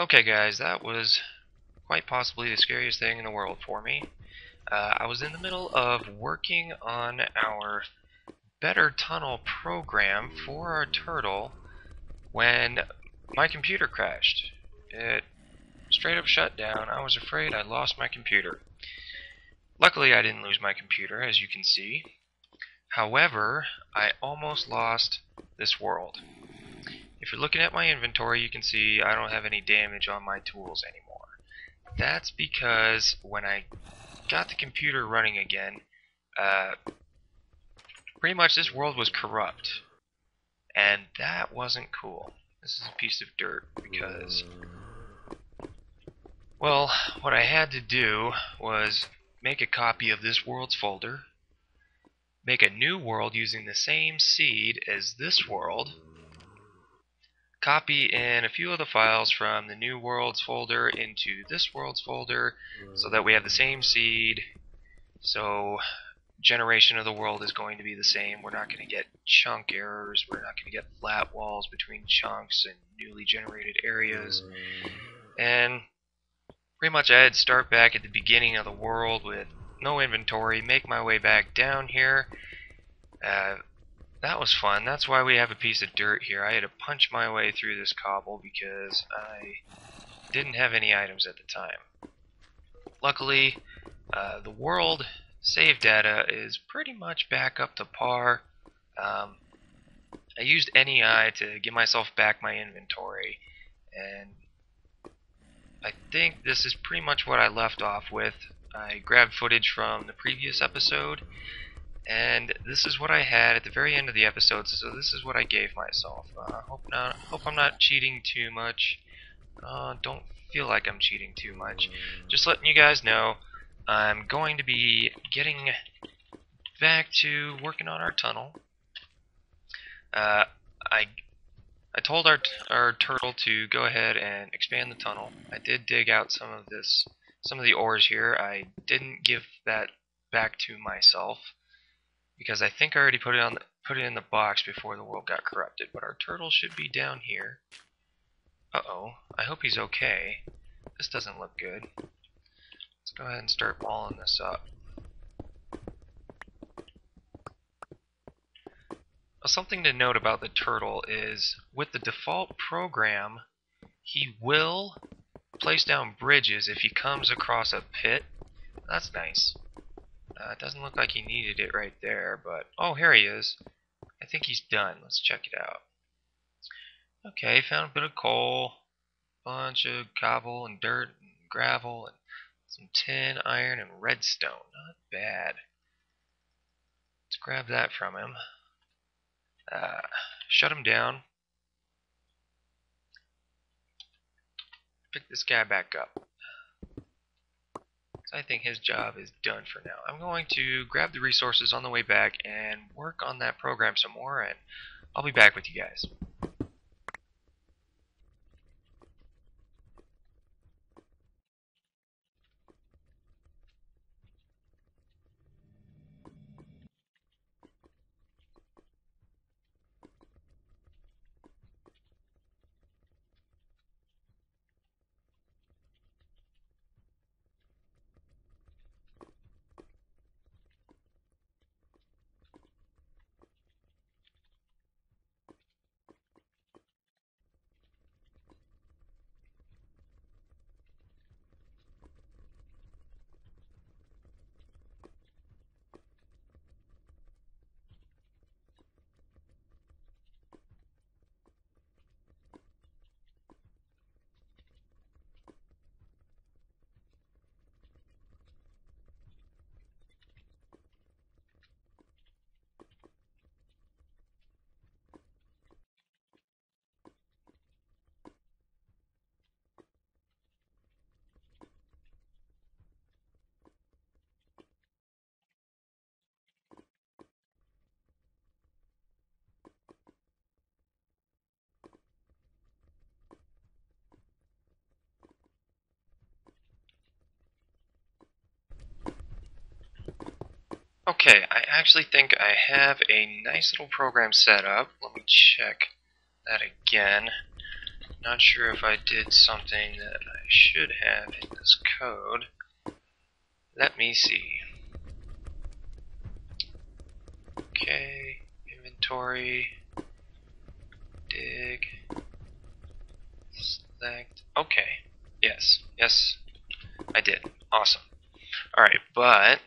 Okay guys, that was quite possibly the scariest thing in the world for me. Uh, I was in the middle of working on our Better Tunnel program for our turtle when my computer crashed. It straight up shut down. I was afraid I lost my computer. Luckily I didn't lose my computer, as you can see. However, I almost lost this world. If you're looking at my inventory, you can see I don't have any damage on my tools anymore. That's because when I got the computer running again, uh, pretty much this world was corrupt. And that wasn't cool. This is a piece of dirt because, well, what I had to do was make a copy of this world's folder, make a new world using the same seed as this world, copy in a few of the files from the new worlds folder into this worlds folder so that we have the same seed. So generation of the world is going to be the same. We're not going to get chunk errors. We're not going to get flat walls between chunks and newly generated areas. And pretty much I'd start back at the beginning of the world with no inventory make my way back down here uh, that was fun. That's why we have a piece of dirt here. I had to punch my way through this cobble because I didn't have any items at the time. Luckily, uh, the world save data is pretty much back up to par. Um, I used NEI to give myself back my inventory, and I think this is pretty much what I left off with. I grabbed footage from the previous episode, and this is what I had at the very end of the episode. So this is what I gave myself. Uh, hope not. Hope I'm not cheating too much. Uh, don't feel like I'm cheating too much. Just letting you guys know, I'm going to be getting back to working on our tunnel. Uh, I I told our our turtle to go ahead and expand the tunnel. I did dig out some of this, some of the ores here. I didn't give that back to myself because I think I already put it on the, put it in the box before the world got corrupted. But our turtle should be down here. Uh-oh. I hope he's okay. This doesn't look good. Let's go ahead and start balling this up. Something to note about the turtle is with the default program, he will place down bridges if he comes across a pit. That's nice. Uh, it doesn't look like he needed it right there, but... Oh, here he is. I think he's done. Let's check it out. Okay, found a bit of coal, bunch of cobble and dirt and gravel, and some tin, iron, and redstone. Not bad. Let's grab that from him. Uh, shut him down. Pick this guy back up. I think his job is done for now. I'm going to grab the resources on the way back and work on that program some more, and I'll be back with you guys. Okay, I actually think I have a nice little program set up. Let me check that again. Not sure if I did something that I should have in this code. Let me see. Okay, inventory, dig, select. Okay, yes, yes, I did. Awesome. Alright, but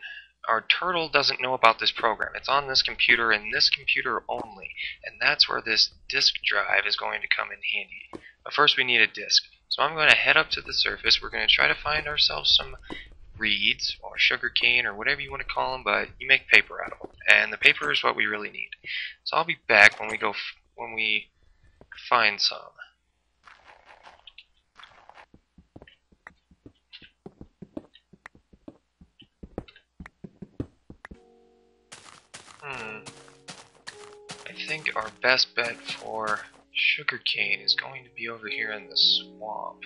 our turtle doesn't know about this program. It's on this computer and this computer only. And that's where this disk drive is going to come in handy. But first we need a disk. So I'm going to head up to the surface. We're going to try to find ourselves some reeds or sugar cane or whatever you want to call them, but you make paper out of them. And the paper is what we really need. So I'll be back when we go when we find some. Hmm. I think our best bet for sugarcane is going to be over here in the swamp.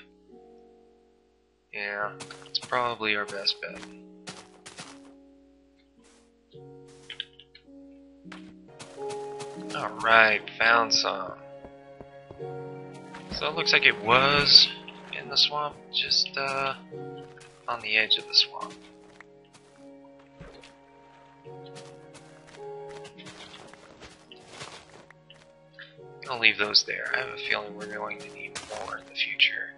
Yeah, it's probably our best bet. Alright, found some. So it looks like it was in the swamp, just uh, on the edge of the swamp. Leave those there. I have a feeling we're going to need more in the future.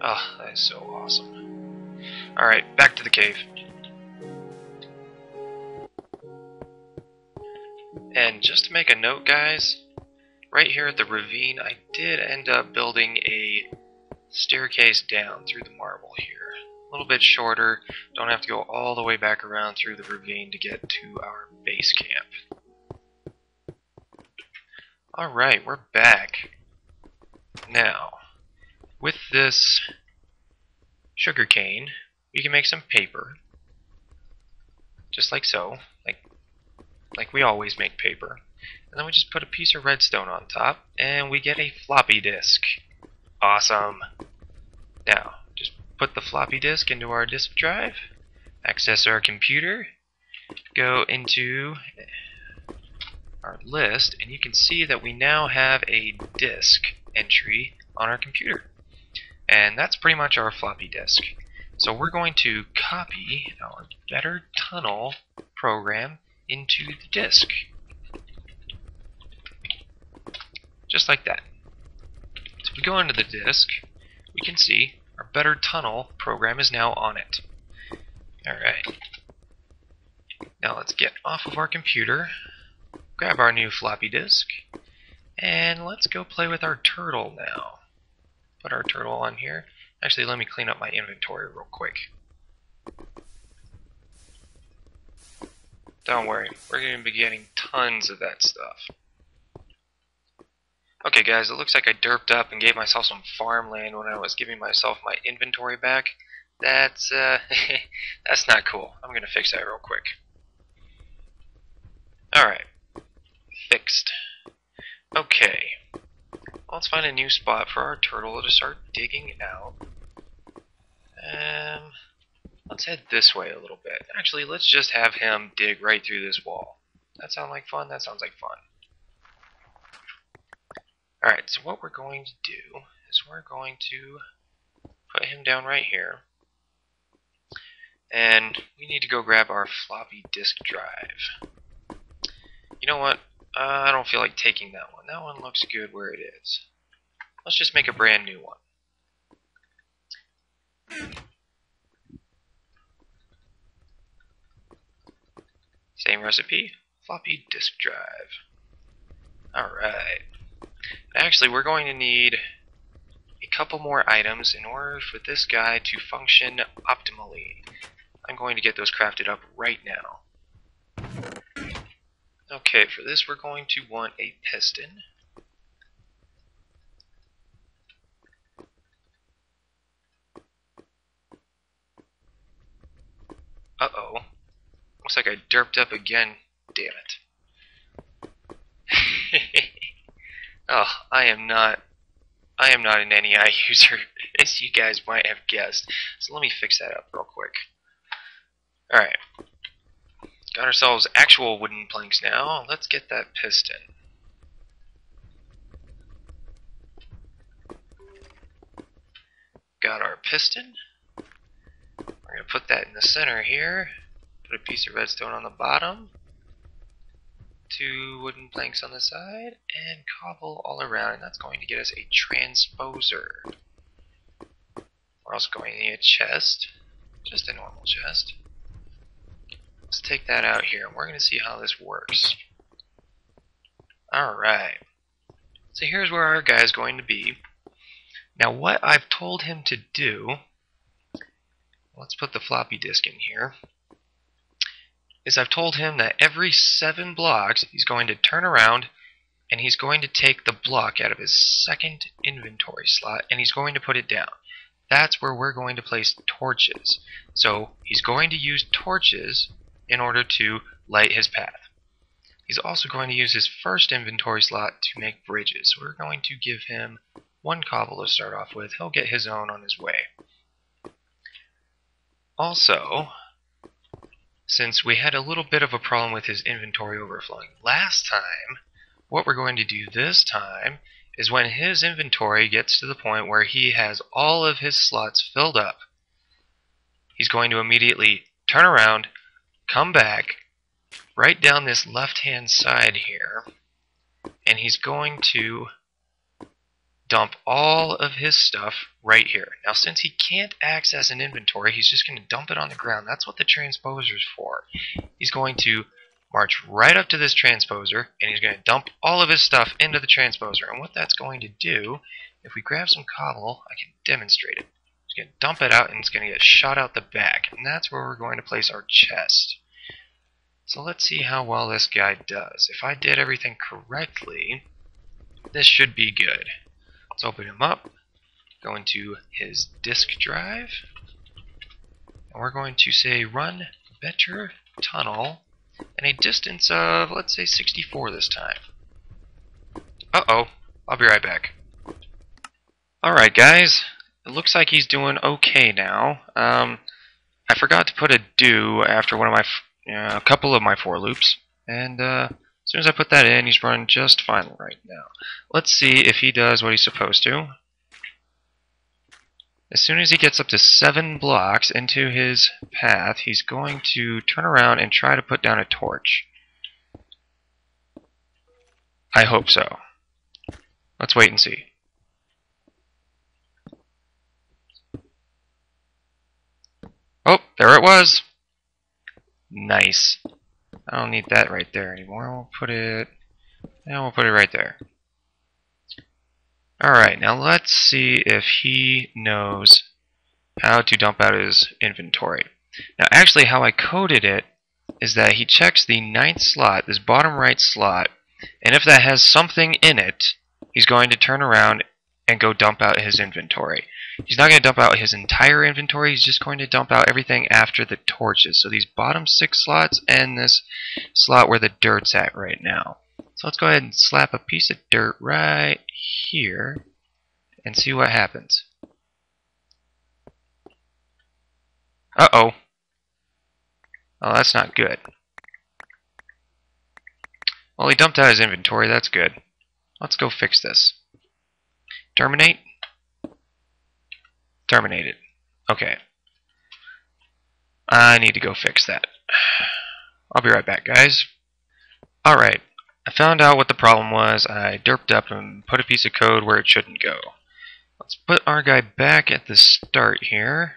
Oh, that is so awesome. Alright, back to the cave. And just to make a note, guys, right here at the ravine, I did end up building a staircase down through the marble here. A little bit shorter, don't have to go all the way back around through the ravine to get to our base camp. Alright, we're back. Now, with this sugar cane, we can make some paper. Just like so. Like like we always make paper. And then we just put a piece of redstone on top, and we get a floppy disk. Awesome. Now, just put the floppy disk into our disk drive, access our computer, go into our list, and you can see that we now have a disk entry on our computer. And that's pretty much our floppy disk. So we're going to copy our Better Tunnel program into the disk. Just like that. So if we go into the disk, we can see our Better Tunnel program is now on it. Alright. Now let's get off of our computer grab our new floppy disk, and let's go play with our turtle now. Put our turtle on here. Actually, let me clean up my inventory real quick. Don't worry, we're going to be getting tons of that stuff. Okay guys, it looks like I derped up and gave myself some farmland when I was giving myself my inventory back. That's, uh, that's not cool. I'm going to fix that real quick. Alright fixed. Okay. Let's find a new spot for our turtle to start digging out. Um, let's head this way a little bit. Actually, let's just have him dig right through this wall. That sound like fun? That sounds like fun. Alright, so what we're going to do is we're going to put him down right here. And we need to go grab our floppy disk drive. You know what? Uh, I don't feel like taking that one. That one looks good where it is. Let's just make a brand new one. Same recipe, floppy disk drive. Alright. Actually, we're going to need a couple more items in order for this guy to function optimally. I'm going to get those crafted up right now. Okay, for this we're going to want a piston. Uh-oh. Looks like I derped up again. Damn it. oh, I am not... I am not an NEI user, as you guys might have guessed. So let me fix that up real quick. Alright. Got ourselves actual wooden planks now. Let's get that piston. got our piston. We're going to put that in the center here. Put a piece of redstone on the bottom. Two wooden planks on the side. And cobble all around. And that's going to get us a transposer. We're also going to need a chest. Just a normal chest. Take that out here. and We're going to see how this works. Alright. So here's where our guy is going to be. Now what I've told him to do, let's put the floppy disk in here, is I've told him that every seven blocks he's going to turn around and he's going to take the block out of his second inventory slot and he's going to put it down. That's where we're going to place torches. So he's going to use torches in order to light his path. He's also going to use his first inventory slot to make bridges. We're going to give him one cobble to start off with. He'll get his own on his way. Also, since we had a little bit of a problem with his inventory overflowing last time, what we're going to do this time is when his inventory gets to the point where he has all of his slots filled up, he's going to immediately turn around, come back, right down this left hand side here and he's going to dump all of his stuff right here. Now since he can't access an inventory, he's just going to dump it on the ground. That's what the transposer's for. He's going to march right up to this transposer and he's going to dump all of his stuff into the transposer. And what that's going to do, if we grab some cobble, I can demonstrate it. He's going to dump it out and it's going to get shot out the back. And that's where we're going to place our chest. So let's see how well this guy does. If I did everything correctly, this should be good. Let's open him up, go into his disk drive, and we're going to say run better tunnel and a distance of, let's say 64 this time. Uh-oh, I'll be right back. Alright guys, it looks like he's doing okay now. Um, I forgot to put a do after one of my a couple of my for loops, and uh, as soon as I put that in, he's running just fine right now. Let's see if he does what he's supposed to. As soon as he gets up to seven blocks into his path, he's going to turn around and try to put down a torch. I hope so. Let's wait and see. Oh, there it was. Nice. I don't need that right there anymore. We'll put it... Yeah, we'll put it right there. Alright, now let's see if he knows how to dump out his inventory. Now actually how I coded it is that he checks the ninth slot, this bottom right slot, and if that has something in it, he's going to turn around and go dump out his inventory. He's not going to dump out his entire inventory, he's just going to dump out everything after the torches. So these bottom six slots and this slot where the dirt's at right now. So let's go ahead and slap a piece of dirt right here and see what happens. Uh-oh. Oh, that's not good. Well, he dumped out his inventory, that's good. Let's go fix this. Terminate. Terminated. Okay. I need to go fix that. I'll be right back, guys. Alright. I found out what the problem was. I derped up and put a piece of code where it shouldn't go. Let's put our guy back at the start here.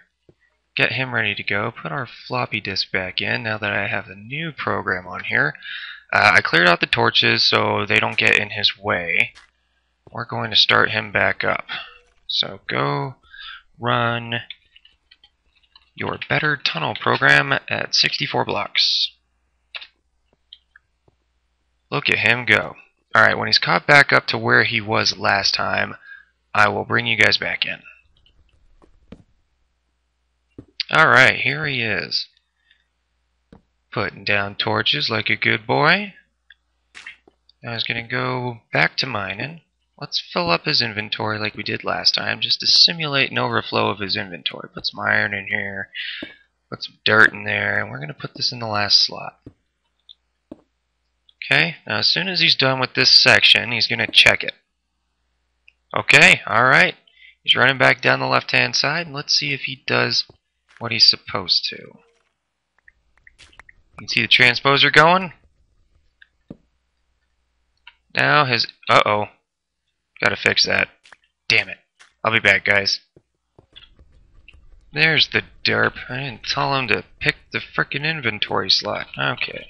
Get him ready to go. Put our floppy disk back in now that I have the new program on here. Uh, I cleared out the torches so they don't get in his way. We're going to start him back up. So go run your better tunnel program at 64 blocks. Look at him go. Alright, when he's caught back up to where he was last time, I will bring you guys back in. Alright, here he is. Putting down torches like a good boy. Now he's going to go back to mining. Let's fill up his inventory like we did last time, just to simulate an overflow of his inventory. Put some iron in here, put some dirt in there, and we're going to put this in the last slot. Okay, now as soon as he's done with this section, he's going to check it. Okay, alright. He's running back down the left-hand side, and let's see if he does what he's supposed to. You can see the transposer going. Now his... Uh-oh. Gotta fix that. Damn it. I'll be back, guys. There's the derp. I didn't tell him to pick the frickin' inventory slot. Okay.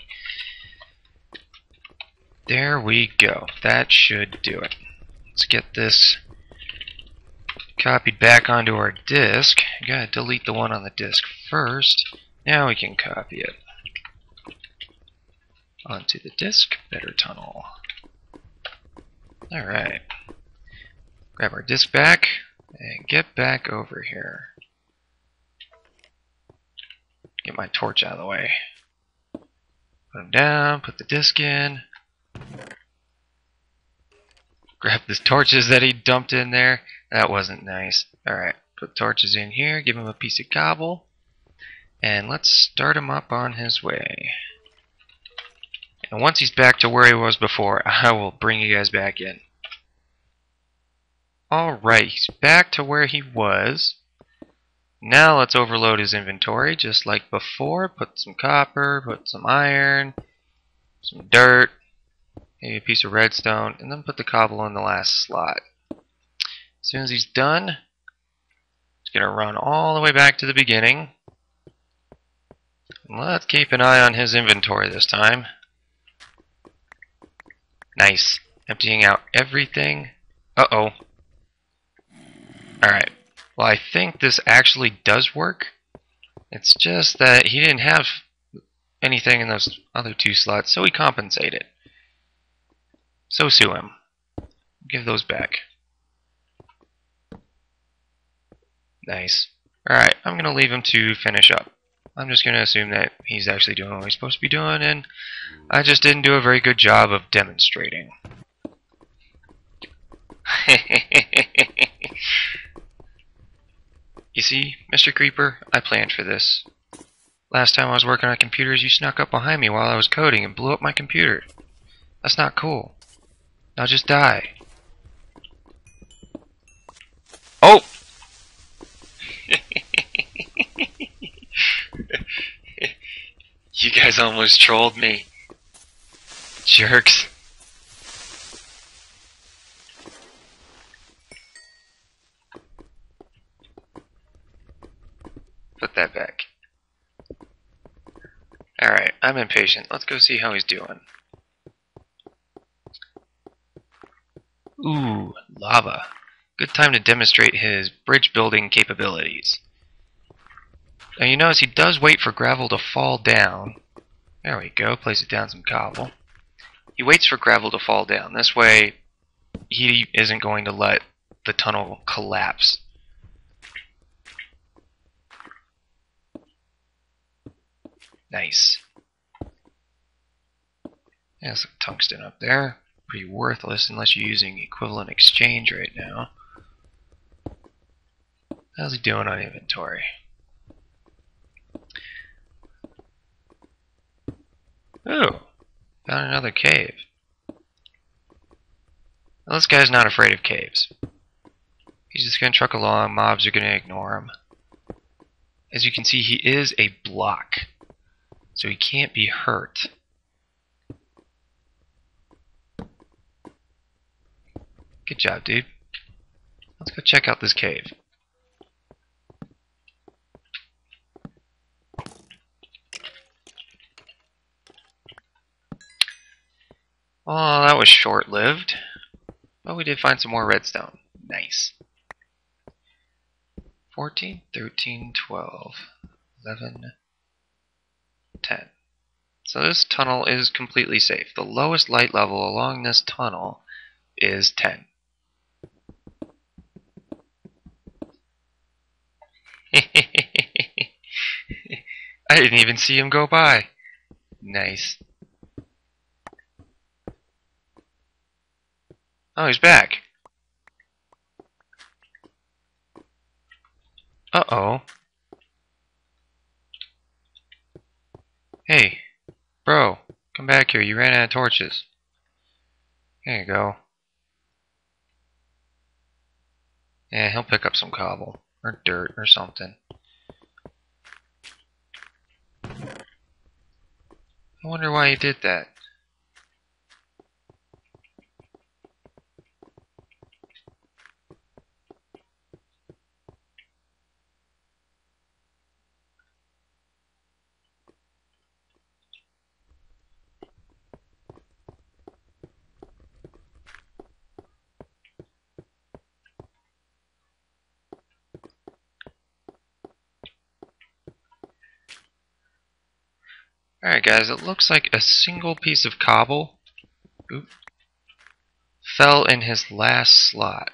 There we go. That should do it. Let's get this copied back onto our disk. Gotta delete the one on the disk first. Now we can copy it onto the disk. Better tunnel. Alright. Grab our disk back and get back over here. Get my torch out of the way. Put him down, put the disk in. Grab the torches that he dumped in there. That wasn't nice. Alright, put torches in here, give him a piece of cobble. And let's start him up on his way. And once he's back to where he was before, I will bring you guys back in. Alright, he's back to where he was. Now let's overload his inventory just like before. Put some copper, put some iron, some dirt, maybe a piece of redstone, and then put the cobble in the last slot. As soon as he's done, he's going to run all the way back to the beginning. Let's keep an eye on his inventory this time. Nice. Emptying out everything. Uh-oh. Alright. Well, I think this actually does work. It's just that he didn't have anything in those other two slots, so he compensated. So sue him. Give those back. Nice. Alright, I'm going to leave him to finish up. I'm just going to assume that he's actually doing what he's supposed to be doing, and I just didn't do a very good job of demonstrating. you see, Mr. Creeper, I planned for this. Last time I was working on computers, you snuck up behind me while I was coding and blew up my computer. That's not cool. Now just die. Oh! you guys almost trolled me. Jerks. Put that back. Alright, I'm impatient. Let's go see how he's doing. Ooh, lava. Good time to demonstrate his bridge building capabilities. Now you notice he does wait for gravel to fall down. There we go, place it down some cobble. He waits for gravel to fall down. This way, he isn't going to let the tunnel collapse. Nice. There's some tungsten up there pretty worthless unless you're using equivalent exchange right now. How's he doing on inventory? Oh, found another cave. Well, this guy's not afraid of caves. He's just going to truck along, mobs are going to ignore him. As you can see, he is a block, so he can't be hurt. Good job, dude. Let's go check out this cave. Oh, that was short-lived. But we did find some more redstone. Nice. 14, 13, 12, 11, 10. So this tunnel is completely safe. The lowest light level along this tunnel is 10. I didn't even see him go by. Nice. Oh, he's back. Uh-oh. Bro, come back here. You ran out of torches. There you go. Yeah, he'll pick up some cobble. Or dirt or something. I wonder why he did that. Alright guys, it looks like a single piece of cobble fell in his last slot.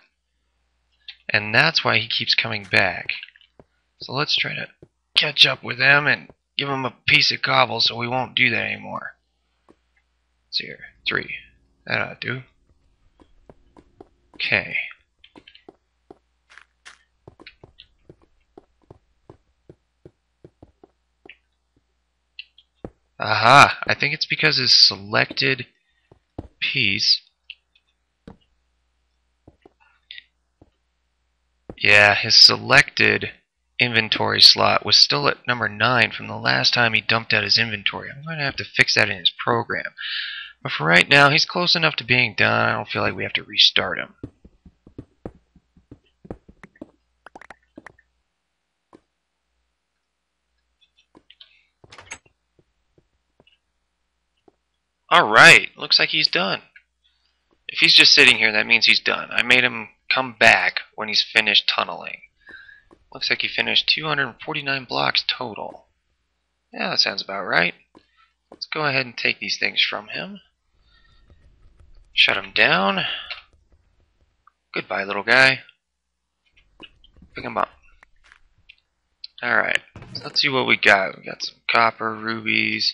And that's why he keeps coming back. So let's try to catch up with him and give him a piece of cobble so we won't do that anymore. Let's see here. Three. That ought to do. Okay. Aha! I think it's because his selected piece. Yeah, his selected inventory slot was still at number 9 from the last time he dumped out his inventory. I'm going to have to fix that in his program. But for right now, he's close enough to being done. I don't feel like we have to restart him. Alright, looks like he's done. If he's just sitting here, that means he's done. I made him come back when he's finished tunneling. Looks like he finished 249 blocks total. Yeah, that sounds about right. Let's go ahead and take these things from him. Shut him down. Goodbye, little guy. Pick him up. Alright, let's see what we got. We got some copper, rubies,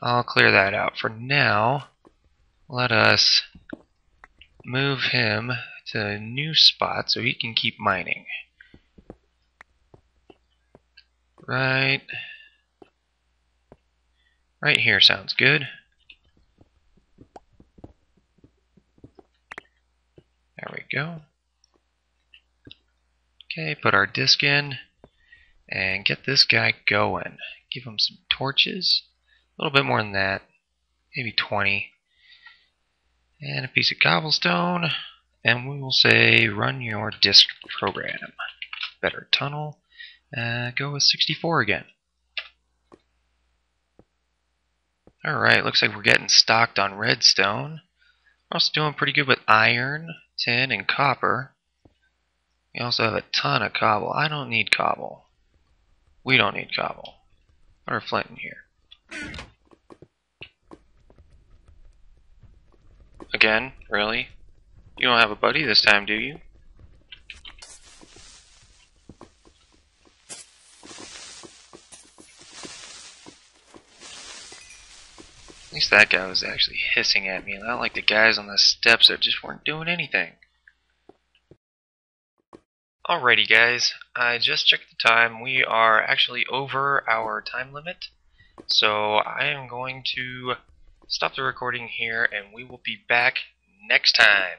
I'll clear that out. For now, let us move him to a new spot so he can keep mining. Right. Right here sounds good. There we go. Okay, put our disc in and get this guy going. Give him some torches. A little bit more than that. Maybe 20. And a piece of cobblestone. And we will say run your disk program. Better tunnel. Uh, go with 64 again. Alright, looks like we're getting stocked on redstone. We're also doing pretty good with iron, tin, and copper. We also have a ton of cobble. I don't need cobble. We don't need cobble. Put our flint in here. Again? Really? You don't have a buddy this time, do you? At least that guy was actually hissing at me, not like the guys on the steps that just weren't doing anything. Alrighty guys, I just checked the time. We are actually over our time limit. So I am going to stop the recording here and we will be back next time.